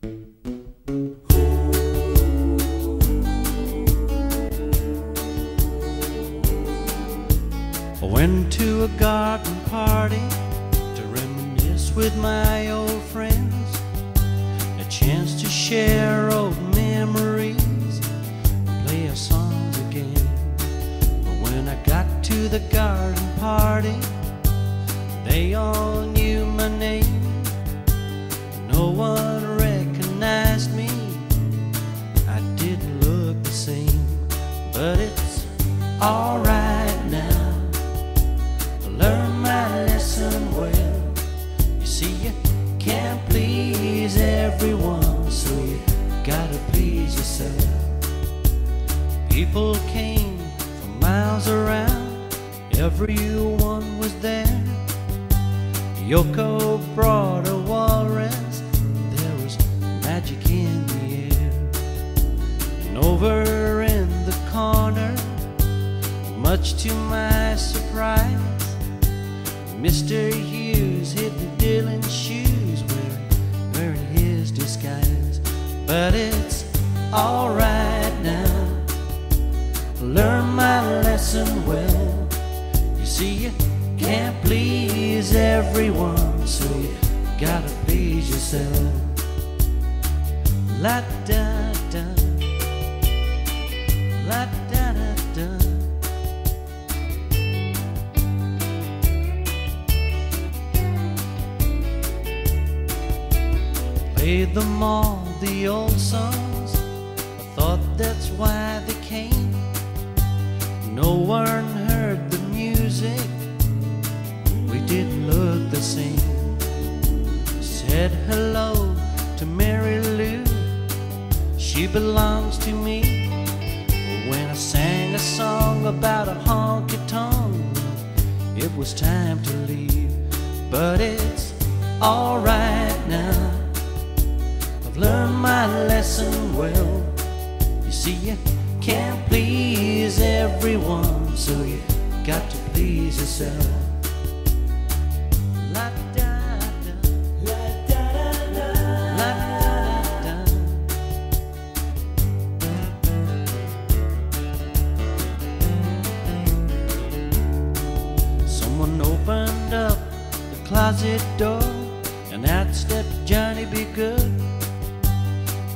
I went to a garden party to reminisce with my old friends. A chance to share old memories, and play our songs again. But when I got to the garden party, they all knew my name. No one People came from miles around, everyone was there. Yoko brought a walrus, there was magic in the air. And over in the corner, much to my surprise, Mr. Hughes hid the Dylan shoes, wearing, wearing his disguise. But it's alright now. Learn my lesson well. You see, you can't please everyone, so you gotta please yourself. La da da, la da da da. Played them all the old songs. Didn't look the same. Said hello to Mary Lou. She belongs to me. When I sang a song about a honky tonk, it was time to leave. But it's alright now. I've learned my lesson well. You see, you can't please everyone, so you got to please yourself. Closet door, and out stepped Johnny B. Goode,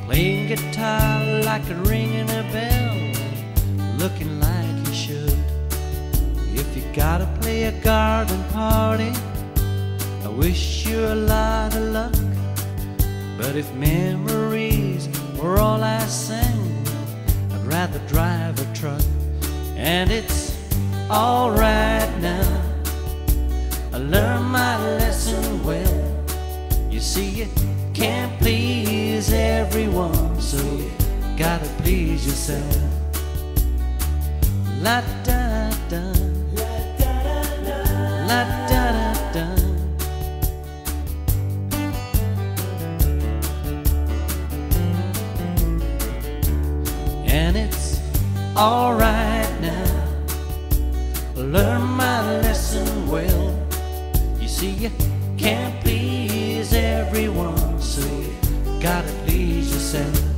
playing guitar like a ringing a bell, looking like he should. If you gotta play a garden party, I wish you a lot of luck. But if memories were all I sang, I'd rather drive a truck. And it's alright see, you can't please everyone, so you gotta please yourself. La da da, la da da da, la da da da. And it's alright now. Learn my lesson well. You see, you can't please everyone, so you gotta please yourself.